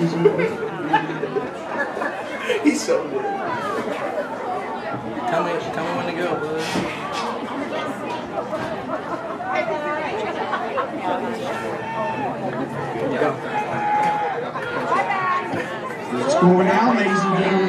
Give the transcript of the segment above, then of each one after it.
He's so good. Tell me, tell me when to go, brother. Go. Score now, ladies and gentlemen.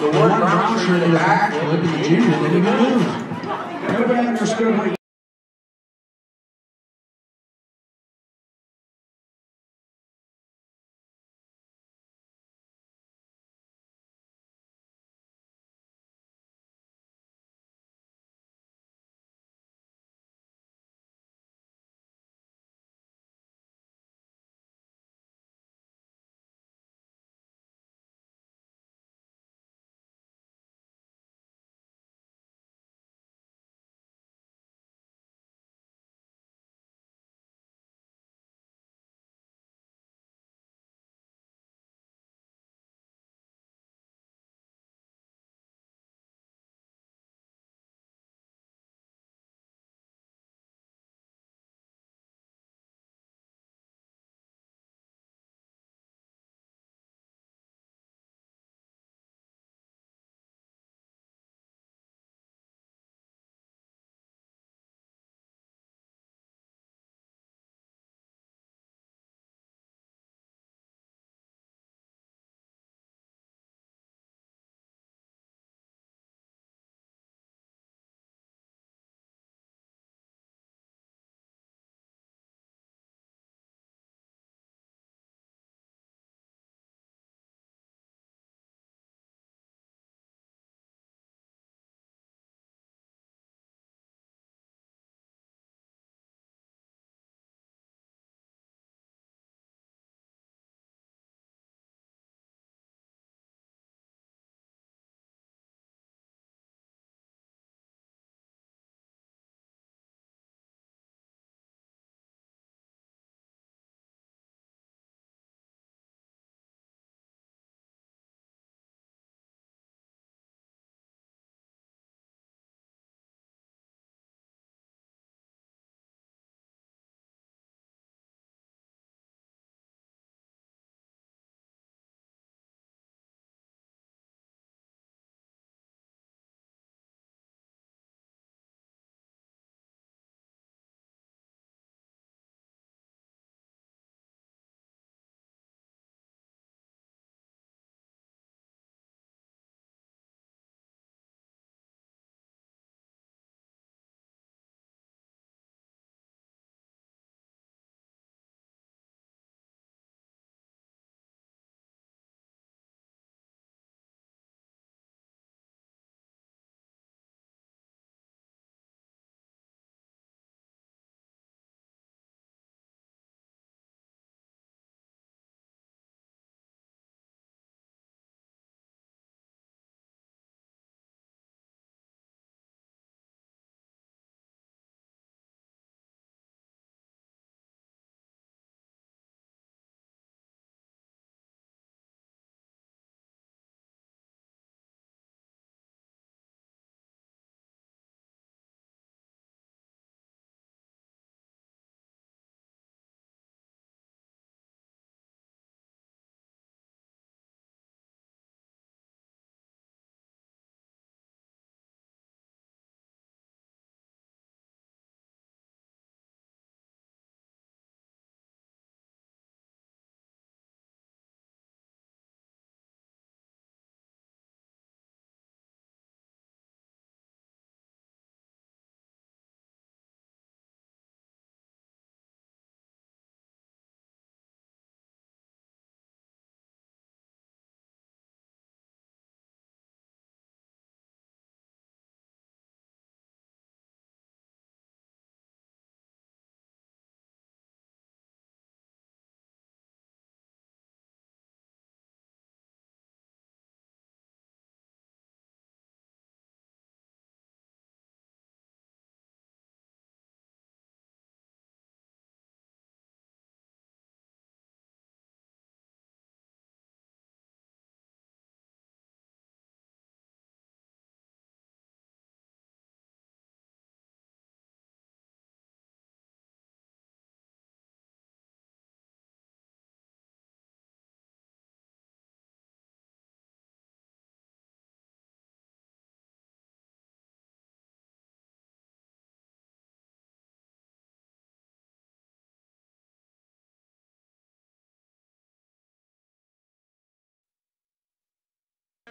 The one brown shirt in the back, the junior, then you move. Nobody understood what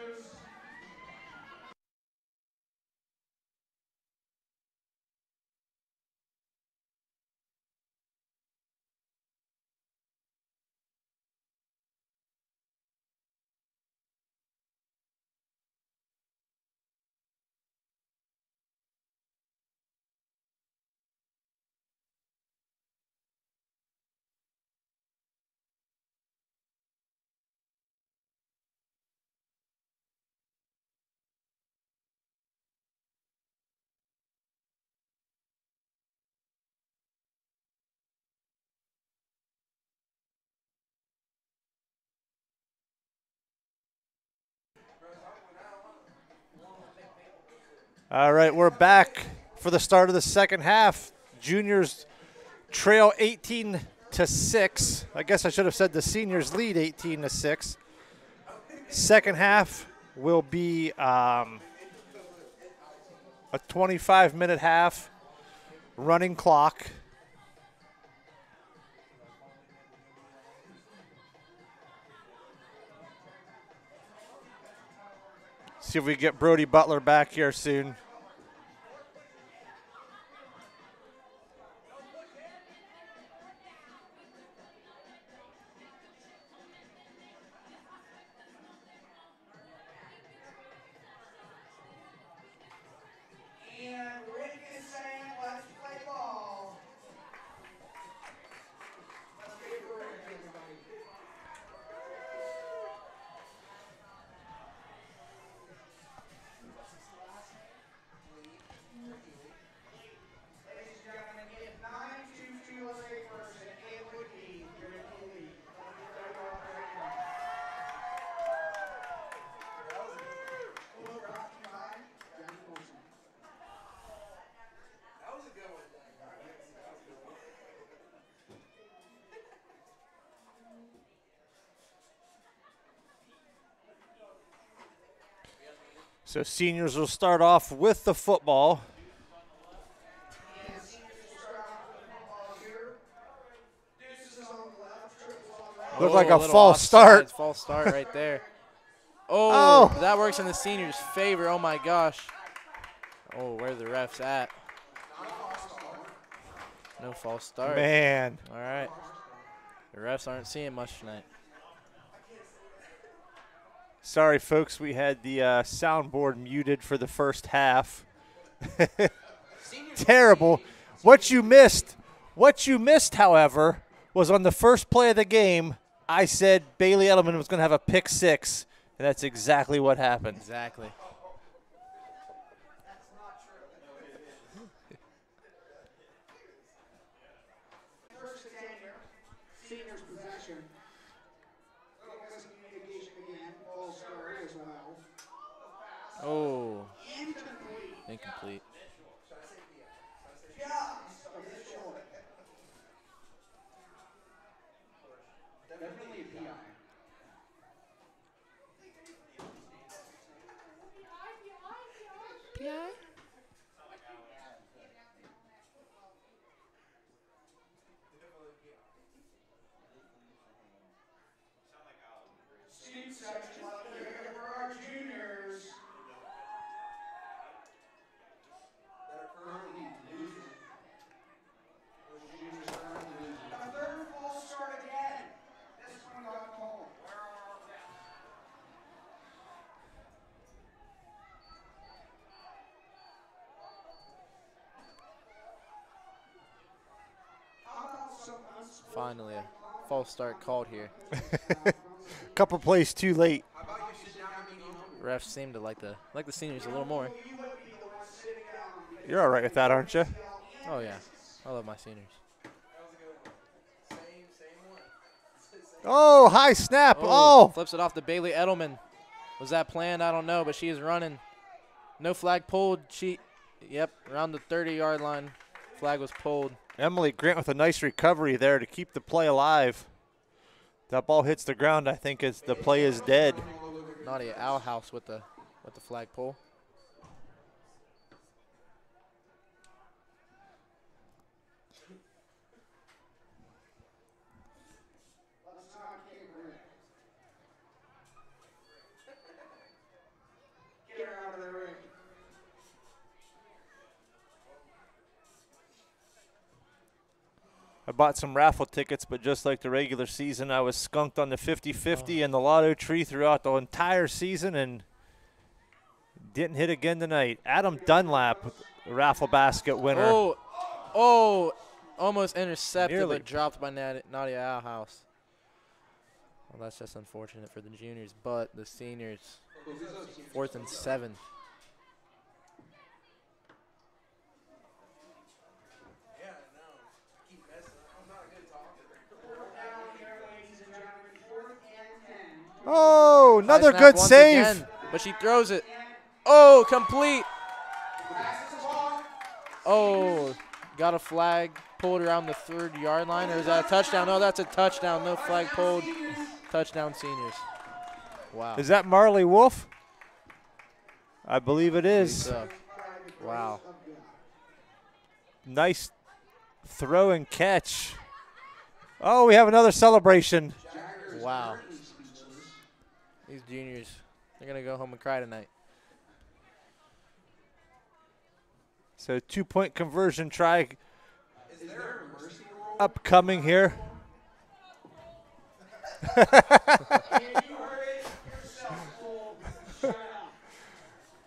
News. All right, we're back for the start of the second half. Juniors trail 18 to 6. I guess I should have said the seniors lead 18 to 6. Second half will be um, a 25 minute half running clock. See if we get Brody Butler back here soon. So seniors will start off with the football. And seniors will start off with the football here. Deuces on the left, triples on the right. Looked like Oh, a false start. False start right there. Oh, Oh. that works in the seniors' favor. Oh my gosh. Oh, where the refs at? No false start. Man, All right. The refs aren't seeing much tonight. Sorry folks, we had the uh, soundboard muted for the first half. Terrible. What you missed, what you missed, however, was on the first play of the game. I said Bailey Edelman was going to have a pick six, and that's exactly what happened. Exactly. First and ten here. Seniors possession. Little miscommunication again. False start as well. Oh, Incomplete. incomplete. Just a bit short. Definitely a PI. Student section up here for our juniors. That are currently losing. Those juniors are currently losing. A third false start again. This one got called. How about some uns- Finally, a false start called here. Couple plays too late. Refs seem to like the like the seniors a little more. You're all right with that, aren't you? Oh yeah, I love my seniors. Oh, high snap. Oh, oh. flips it off to Bailey Edelman. Was that planned? I don't know, but she is running. No flag pulled. She, yep, around the 30-yard line. Flag was pulled. Emily Grant with a nice recovery there to keep the play alive. That ball hits the ground. I think it's, the play is dead. Nadia Alhouse with the with the flag bought some raffle tickets, but just like the regular season, I was skunked on the 50-50 and the lotto tree throughout the entire season and didn't hit again tonight. Adam Dunlap, the raffle basket winner. Oh, oh, almost intercepted, Nearly. but dropped by Nadia Alhouse. Well, that's just unfortunate for the juniors, but the seniors, fourth and seven. Oh, another good save. again, but she throws it. Oh, complete. Oh, got a flag pulled around the third yard line, or is that a touchdown? No, that's a touchdown. No flag pulled. Touchdown, seniors. Wow. Is that Marley Wolf? I believe it is. Uh, wow. Nice throw and catch. Oh, we have another celebration. Wow. These juniors, they're going to go home and cry tonight. So two point conversion try upcoming here.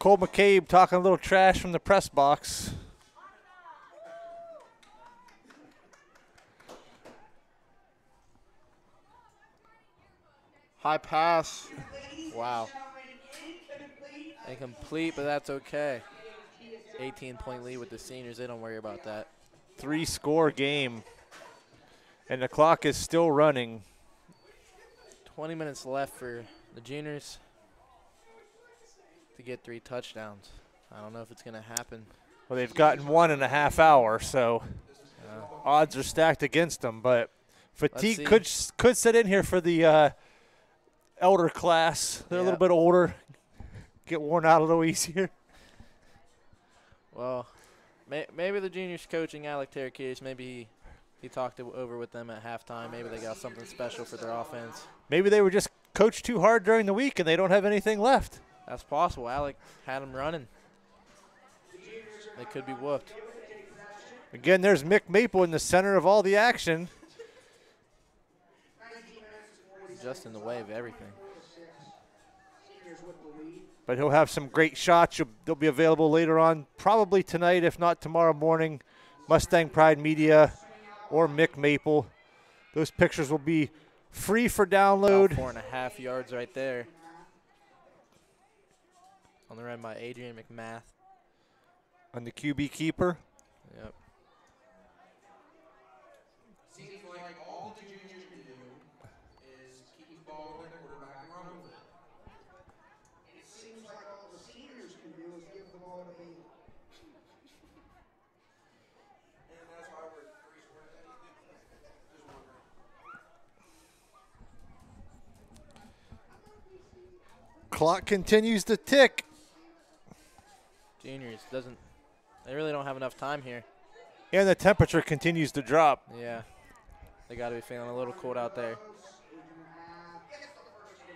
Cole McCabe talking a little trash from the press box. High pass. Wow. Incomplete, but that's okay. 18 point lead with the seniors. They don't worry about that. Three score game. And the clock is still running. 20 minutes left for the juniors to get three touchdowns. I don't know if it's going to happen. Well, they've gotten one and a half hour, so Uh, odds are stacked against them. But fatigue could could set in here for the uh, elder class. They're a little bit older, get worn out a little easier. well, may, maybe the juniors coaching Alec Terrakis, maybe he, he talked it over with them at halftime. Maybe they got something special for their offense. Maybe they were just coached too hard during the week and they don't have anything left. That's possible. Alec had them running. They could be whooped. Again, there's Mick Maple in the center of all the action. Just in the way of everything. But he'll have some great shots. They'll be available later on, probably tonight, if not tomorrow morning. Mustang Pride Media or Mick Maple. Those pictures will be free for About download. four and a half yards right there. On the run by Adrian McMath. on the QB keeper. Yep. Seems like all the juniors can do is keep the ball with the quarterback and run with it. It seems like all the seniors can do is give the ball to me. And that's why we're three scores ahead. Just wondering. Clock continues to tick. Juniors doesn't. They really don't have enough time here. And the temperature continues to drop. Yeah. They got to be feeling a little cold out there.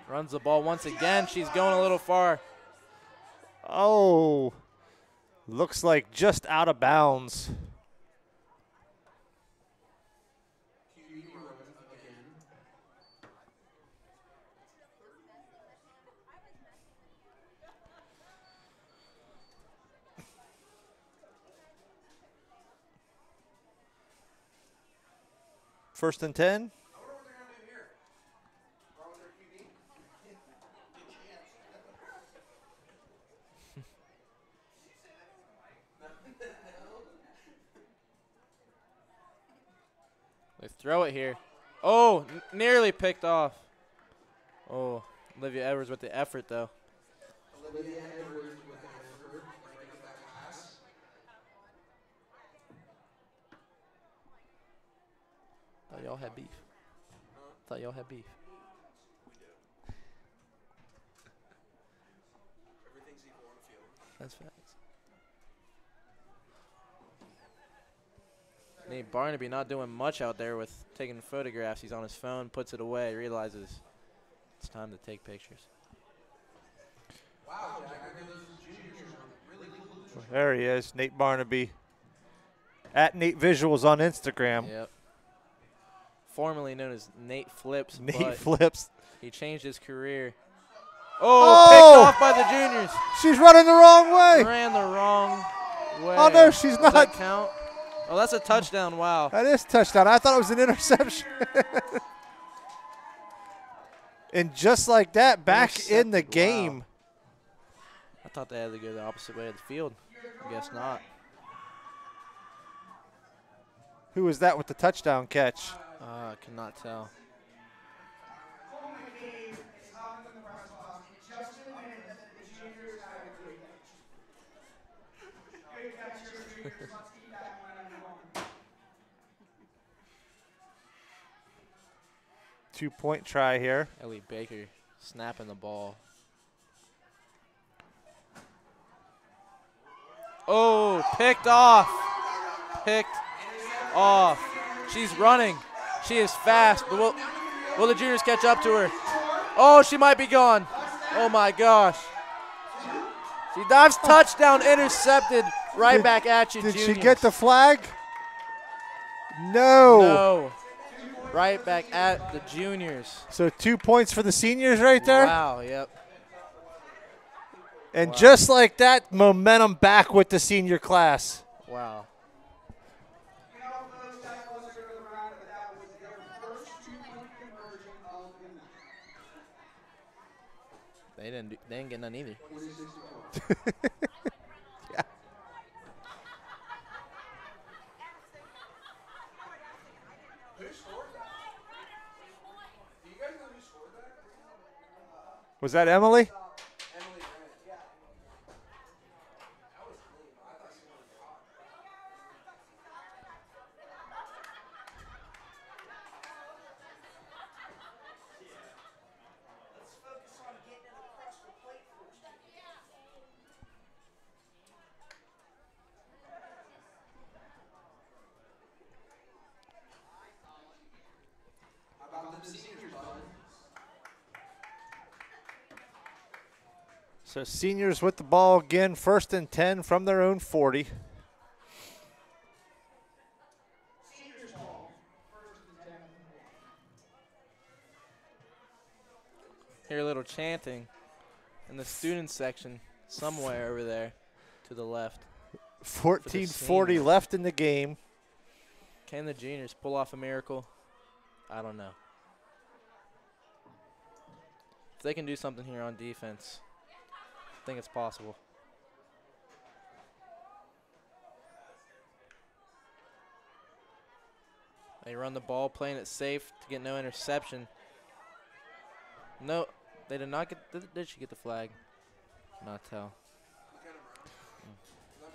Runs the ball once again. She's going a little far. Oh, looks like just out of bounds. QB run again. First and 10. I wonder what they're gonna do here. Throw with their QB. Good chance. They throw it here. Oh, n- nearly picked off. Oh, Olivia Edwards with the effort though. Olivia Edwards with an effort, breaking that glass. Thought y'all had beef. Thought y'all had beef. Everything's equal on the field. That's facts. Nate Barnaby not doing much out there with taking photographs. He's on his phone, puts it away, realizes it's time to take pictures. Wow, Jack, I those juniors are really cool. There he is, Nate Barnaby. At Nate Visuals on Instagram. Yep. Formerly known as Nate Flips. Nate flips. He changed his career. Oh, Oh! picked off by the juniors. She's running the wrong way. Ran the wrong way. Oh, no, she's Does that not. count? Oh, that's a touchdown. Wow. That is touchdown. I thought it was an interception. and just like that, back in the Intercepted. Wow. game. I thought they had to go the opposite way of the field. I guess not. Who was that with the touchdown catch? Uh, I cannot tell. Two point try here. Ellie Baker snapping the ball. Oh, picked off. Picked off. She's running. She is fast. But will, will the juniors catch up to her? Oh, she might be gone. Oh my gosh. She dives touchdown, intercepted, right Did- back at you, Did she get the flag? No. No. Right back at the juniors. So two points for the seniors right there. Wow, yep. And Wow. just like that, momentum back with the senior class. Wow. You know, folks, that wasn't going to round, but that was their first two-point conversion of the night. They didn't do, they didn't get none either. Yeah. Was that Emily? So seniors with the ball again, first and 10 from their own 40. Hear a little chanting in the student section somewhere over there to the left. 1440 seniors. left in the game. Can the juniors pull off a miracle? I don't know. If they can do something here on defense, think it's possible. They run the ball, playing it safe to get no interception. No, they did not get. Did, did she get the flag? Not tell. Mm.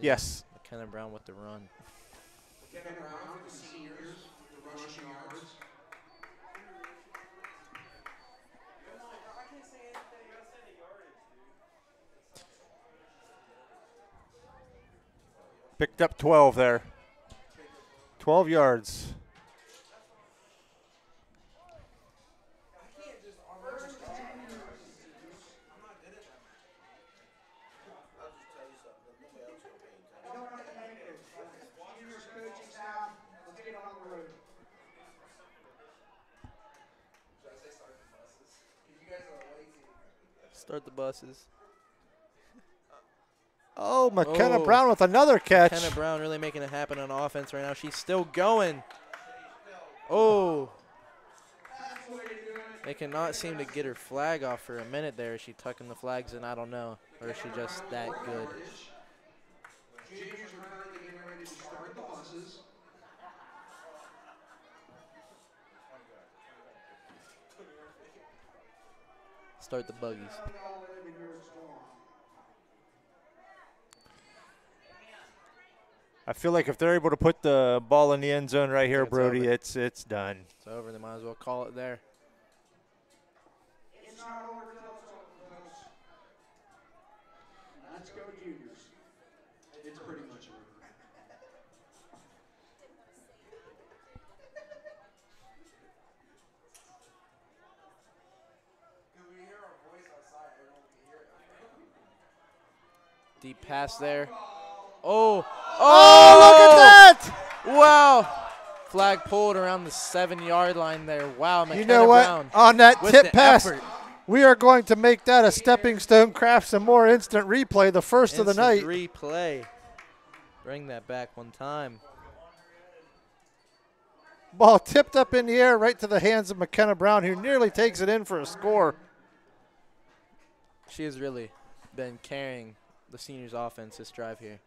Yes. McKenna Brown with the run. Kevin Brown for the seniors, the rushing yards. Picked up 12 there. 12 yards. I don't want to negative. Juniors coaching staff, let's get on the road. Start the buses. Oh, McKenna Oh. Brown with another catch. McKenna Brown really making it happen on offense right now. She's still going. Oh. They cannot seem to get her flag off for a minute there. Is she tucking the flags in? I don't know. Or is she just that good? Juniors are getting ready to start the buses. Start the buggies. We all live in your storm. I feel like if they're able to put the ball in the end zone right here, It's Brody, over. it's it's done. It's over. They might as well call it there. It's not over till it's over, folks. Let's go juniors. It's pretty much over. Deep pass there. Oh. Oh, oh, look at that! Wow. Flag pulled around the seven yard line there. Wow, McKenna You know what? Brown On that tip pass, effort. we are going to make that a stepping stone, craft some more instant replay, the first of the night. Instant Replay. Bring that back one time. Ball tipped up in the air right to the hands of McKenna Brown, who nearly takes it in for a score. She has really been carrying the seniors' offense this drive here.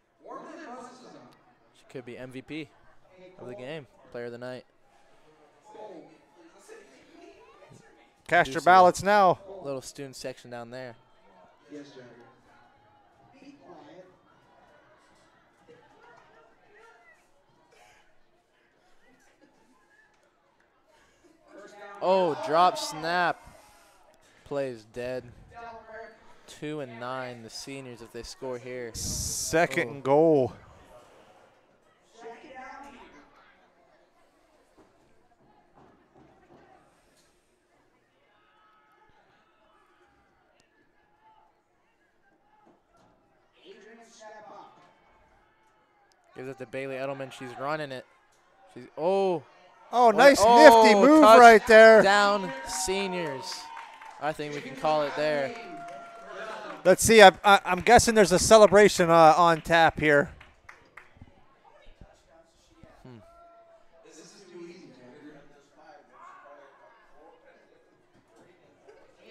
She could be MVP of the game, player of the night. Cast your ballots now. Little student section down there. Yes, Jagger. Oh, drop snap. Plays dead. Two and nine, the seniors, if they score here. Second Oh. goal. Gives it to Bailey Edelman. She's running it. She's oh Oh, nice oh, nifty move right there. down seniors. I think we can call it there. Let's see. I, I, I'm guessing there's a celebration uh, on tap here. This is too easy, Jagger.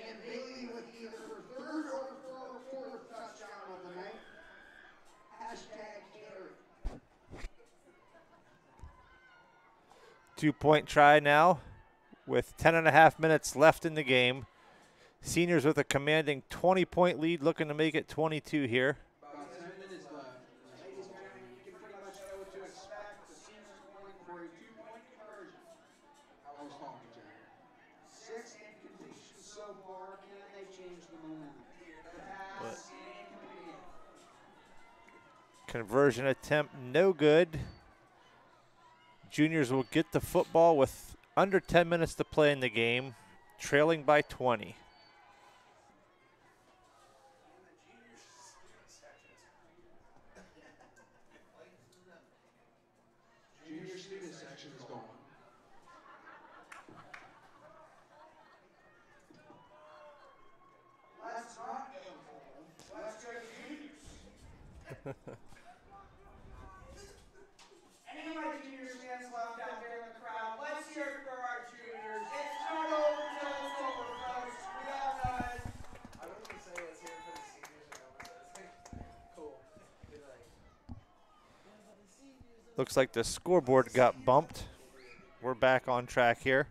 And Bailey with either her third or four- fourth touchdown of the night. Hashtag Gator. Two point try now with 10 and a half minutes left in the game. Seniors with a commanding 20 point lead, looking to make it 22 here. About 10 minutes left. Ladies and gentlemen, you can pretty much know what to expect. The Seniors going for a two-point conversion. I was talking, Jagger. Six incompletions so far. Can they change the momentum? The pass incomplete. Conversion attempt no good. Juniors will get the football with under 10 minutes to play in the game, trailing by 20. Junior student section is gone. Let's not go home. Let's go to juniors. Any of my juniors fans left out there in the crowd, let's hear it for our juniors. It's not over till it's over, folks. We all know it. I don't even say let's hear it for the seniors or no, it's like, cool. Be like, Looks like the scoreboard got bumped. We're back on track here.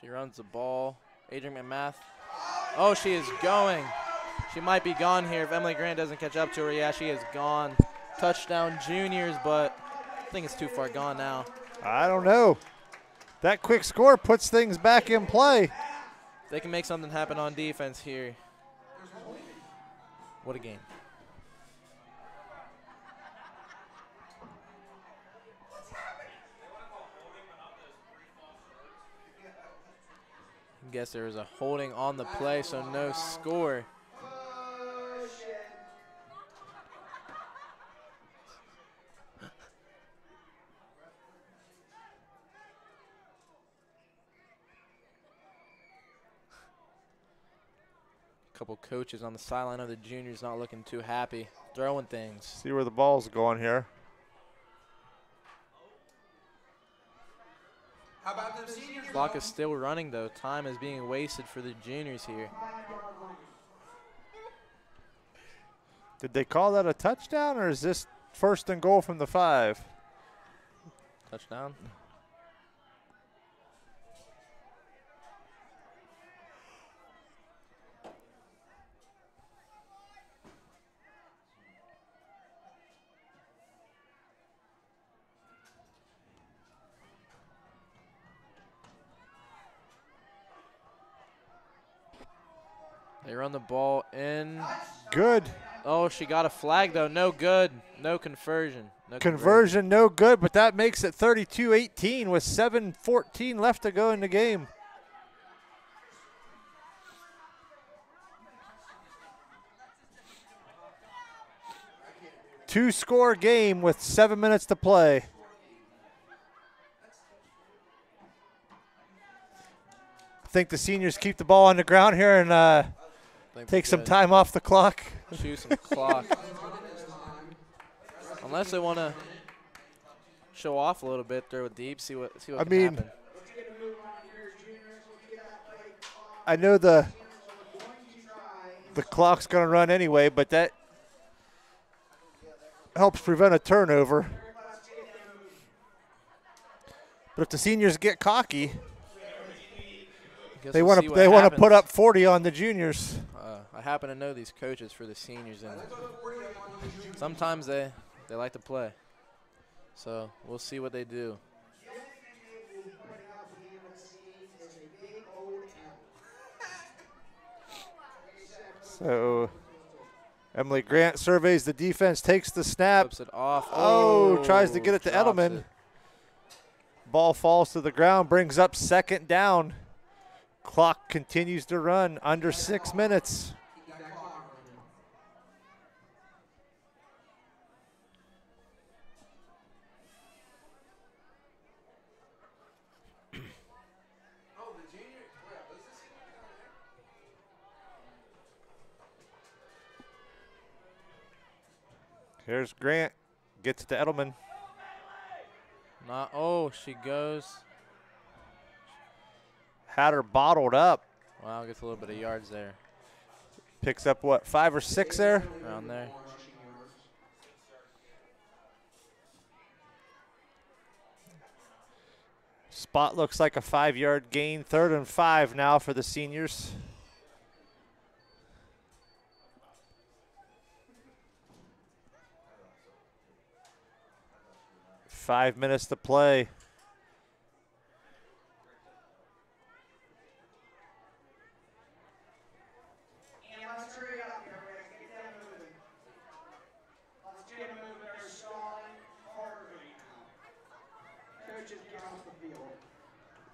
She runs the ball. Adrian McMath. Oh, she is going. She might be gone here if Emily Grant doesn't catch up to her. Yeah, she is gone. Touchdown juniors, but I think it's too far gone now. I don't know. That quick score puts things back in play. They can make something happen on defense here. What a game. Guess there was a holding on the play, so no score. Couple coaches on the sideline of the juniors not looking too happy, throwing things. See where the ball's going here. How about them seniors? Clock is still running though. Time is being wasted for the juniors here. Did they call that a touchdown or is this first and goal from the five? Touchdown. They run the ball in. Good. Oh, she got a flag though. No good. No conversion. No Conversion no good, but that makes it 32-18 with 7:14 left to go in the game. Two score game with seven minutes to play. I think the seniors keep the ball on the ground here and uh, take some good. time off the clock. Chew some clock. Unless they want to show off a little bit, throw it deep, see what see what I mean, happen. I know the the clock's going to run anyway, but that helps prevent a turnover. But if the seniors get cocky, they want to they want to put up 40 on the juniors. Happen to know these coaches for the seniors, and sometimes they they like to play. So we'll see what they do. So Emily Grant surveys the defense, takes the snap. Flips it off. Oh, oh tries to get it to Edelman. it. Ball falls to the ground, brings up second down. Clock continues to run under six minutes. Here's Grant, gets it to Edelman. Not. Oh, she goes. Had her bottled up. Wow, gets a little bit of yards there, Picks up what, five or six there? around there. Spot looks like a five yard gain. Third and five now for the seniors. Five minutes to play. And let's hurry up here, Rick. Get them moving. Let's get them moving. They're stalling hard right now. Coaches get minutes to play.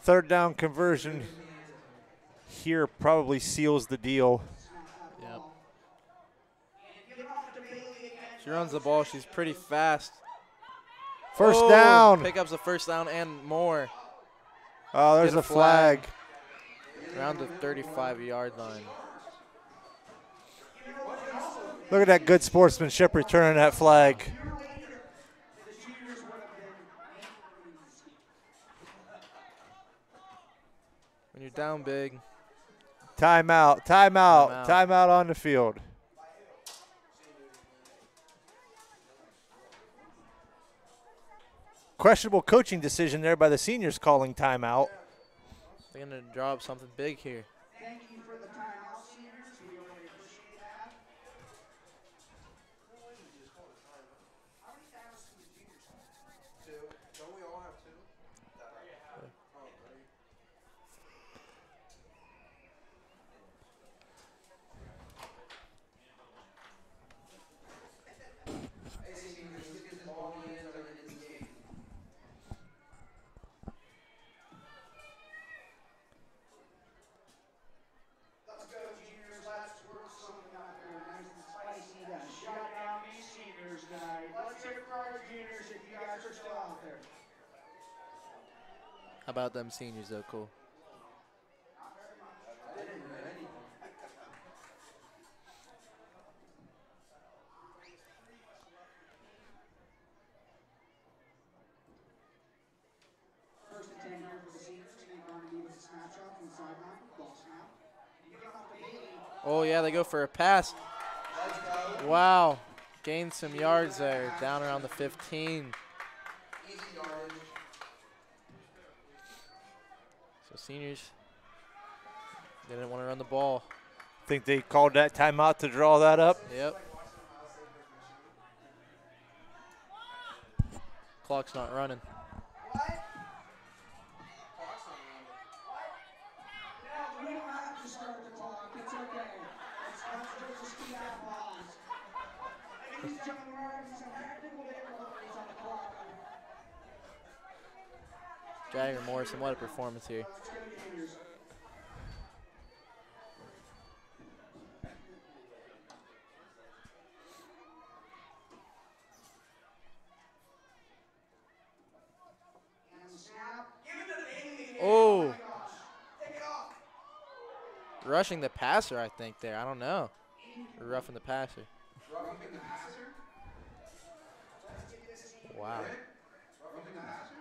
Third down conversion here probably seals the deal. Yep. She runs the ball. She's pretty fast. First Oh, down. Pickups the first down and more. Oh, there's Get a a flag. Around the 35 yard line. Look at that good sportsmanship returning that flag. When you're down big, Timeout, timeout, Timeout. timeout on the field. Questionable coaching decision there by the seniors calling timeout. they're going to drop something big here. Them seniors, though? Cool. First and ten here for the seniors. Team going to give a snapshot from sideline. Ball snap. You get off. Oh, yeah, they go for a pass. Wow. Gained some yards there, down around the 15. So, seniors, they didn't want to run the ball. Think they called that timeout to draw that up. Yep. Clock's not running. No, we don't have to start the clock. It's okay. Let's, let's just keep that pause. Morrison, what a performance here. Oh. Rushing the passer, I think, there. I don't know. Roughing the passer. Wow. Roughing the passer.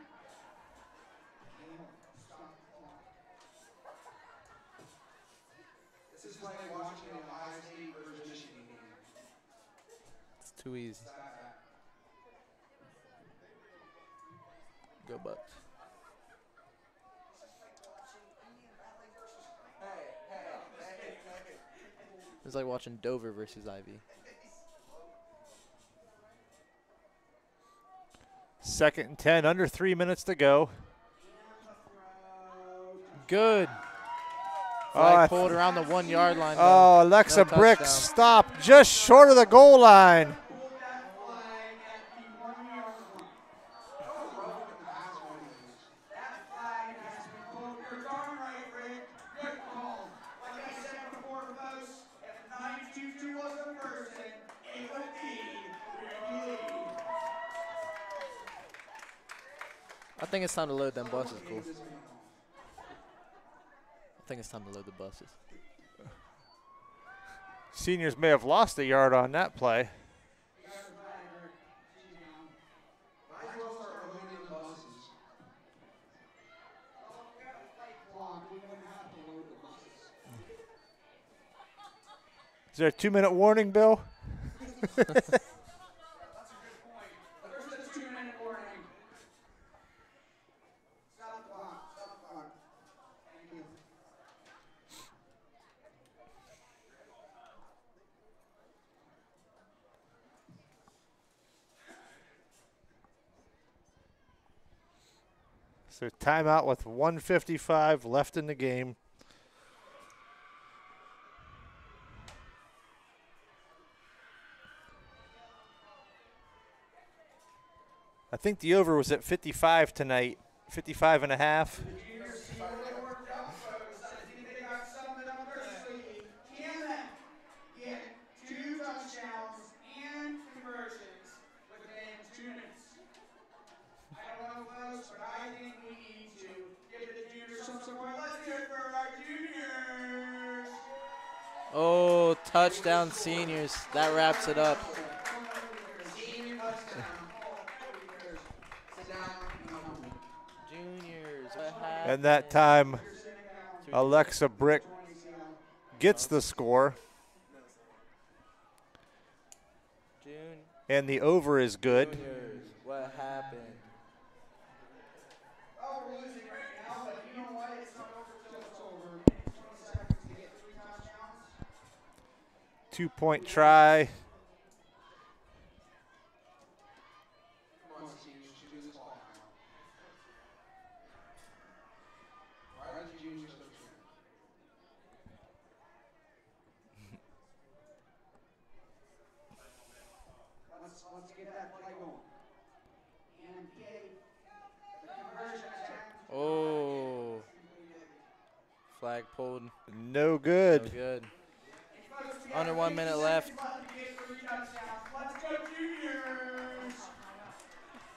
This is like watching Ohio State versus Michigan game. It's too easy. Go Bucks. It's like watching Dover versus Ivy. Second and 10, under three minutes to go. Good. Oh, Flag I pulled around the one yard line. though. Oh, Alexa No Brick touchdown. stopped just short of the goal line. I think it's time to load them buses, cool. I think it's time to load the buses. Seniors may have lost a yard on that play. Might as well start loading the buses. Is there a two minute warning, Bill? There's a two-minute warning. Stop the clock. Stop the clock. Thank you. So timeout with 155 left in the game. I think the over was at 55 tonight, 55 and a half. Can get two touchdowns and conversions within two minutes. I don't know, folks, but I think we need to give the juniors some support. Let's do it for our juniors. Oh, touchdown seniors. That wraps it up. Senior touchdown. Sit down. and. Juniors. And that time, Alexa Brick gets the score, and the over is good. juniors. What happened? Oh, we're losing right now, but you know what? It's not over till it's over. 20 seconds to get three touchdowns. Two point try. Come on, seniors, you do this ball now. Why are the juniors so cheering? Let's, let's get that play going. And PA, the conversion attempt. Oh. Flag pulled. No No good. good. Under one minute left. Left to get three touchdowns. Let's go juniors!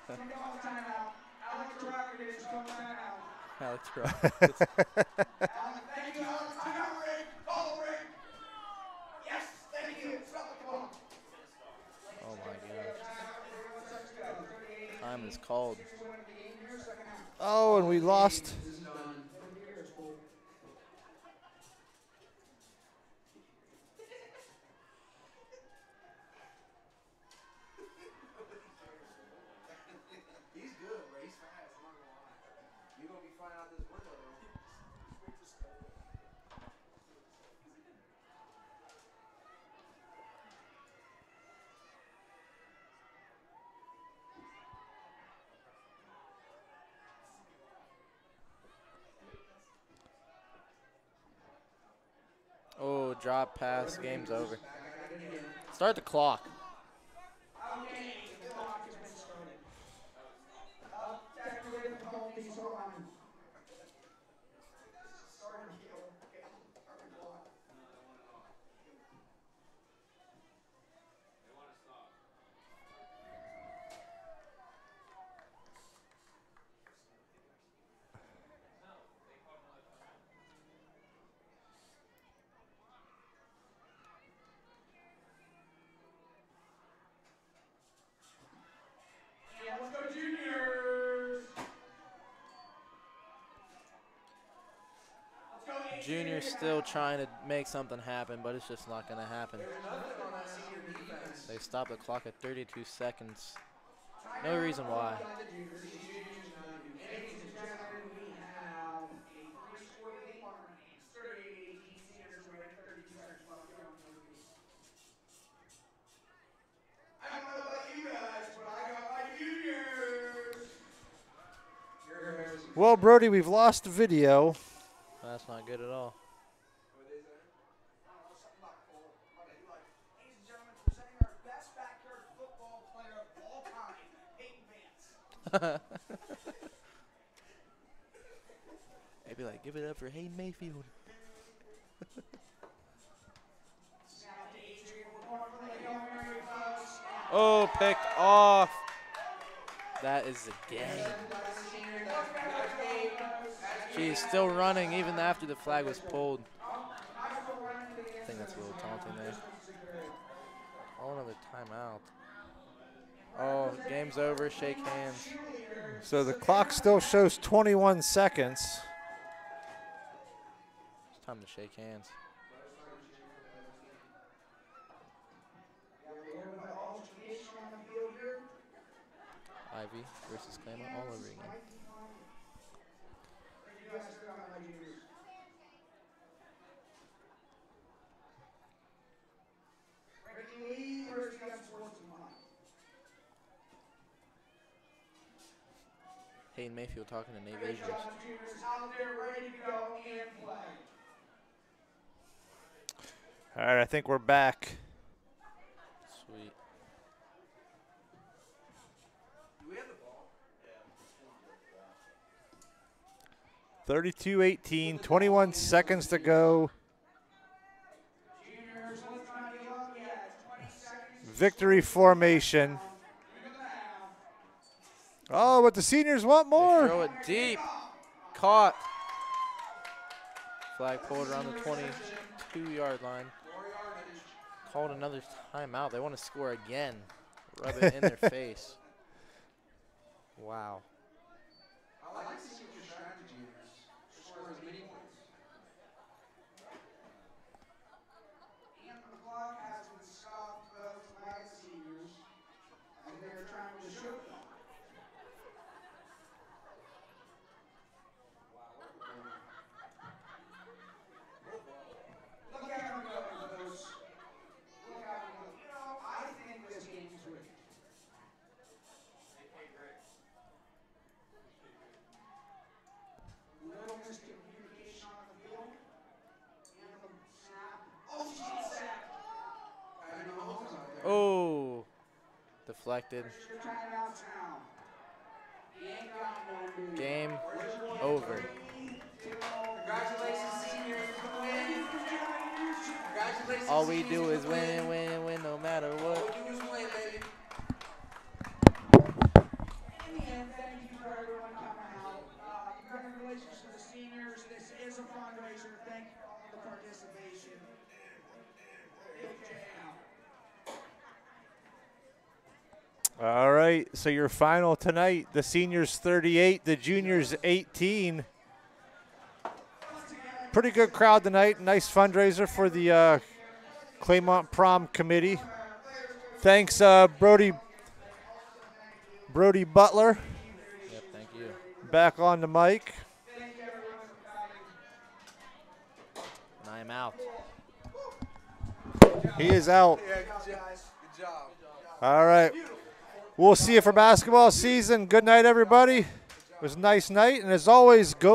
Don't call the timeout. Alex Rocket is calling timeout. Alex Ross. Alex, thank you, Alex. Timeout, Rick. Call the Rick. Yes, thank you. Stop the oh my gosh. Everyone sucks to go. 38 Time is called. to win the game here, second half. Oh, and we lost. This is done. Juniors, Cole. He's good, bro. He's fast. I'm not gonna lie. You're gonna be flying out this window. Oh, drop pass. Game's over. Start the clock. Okay, the clock has been started. Uh, technically, the penalties are on Junior's still trying to make something happen, but it's just not going to happen. They stop the clock at 32 seconds. No reason why. I don't know about you guys, but I got my juniors. Well, Brody, we've lost the video. That's not good at all. Ladies and gentlemen, presenting our best backyard football player of all time, Peyton Vance. They'd be like, give it up for Hayden Mayfield. oh, picked off. That is the game. She's still running even after the flag was pulled. I think that's a little taunting there. Oh, another timeout. Oh, game's over. Shake hands. So the clock still shows 21 seconds. It's time to shake hands. Ivy versus Claymont all over again. Ricky Lee versus the unsportsmanlike. Hayden Mayfield talking to Nate Great Visions. job, juniors. Out there, ready to go and play. All right, I think we're back. Sweet. Do we have the ball? 32 18, 21 seconds to go. Juniors, let's not give up yet. 20 seconds. Victory formation. Oh, but the seniors want They more. throw it deep. Caught. Flag pulled around the 22 yard line. Called another timeout. They want to score again. Rub it in their face. Wow. I like to see what your strategy is. Score as many points. And the clock has been stopped both by the seniors. And they're trying to show them. Look at them go, folks. Look at them go. You know, I think this game's rigged. Little miscommunication on the field. Anthem snap. Oh, she's sacked. I didn't know Holmes was out there. Oh. Deflected. Here's your timeouts now. You ain't got no dude. Game over. All we do is win, win, win, no matter what. congratulations to the seniors. This is a fundraiser. Thank you for all the participation. Big jam. All right, so your final tonight, the seniors 38, the juniors 18. Pretty good crowd tonight. Nice fundraiser for the uh, Claymont Prom Committee. Thanks, uh, Brody. Brody Butler, Yep, thank you. back on the mic. And I am out. He is out. Yeah, good job. Good job. All right. We'll see you for basketball season. Good night, everybody. It was a nice night, and as always, go.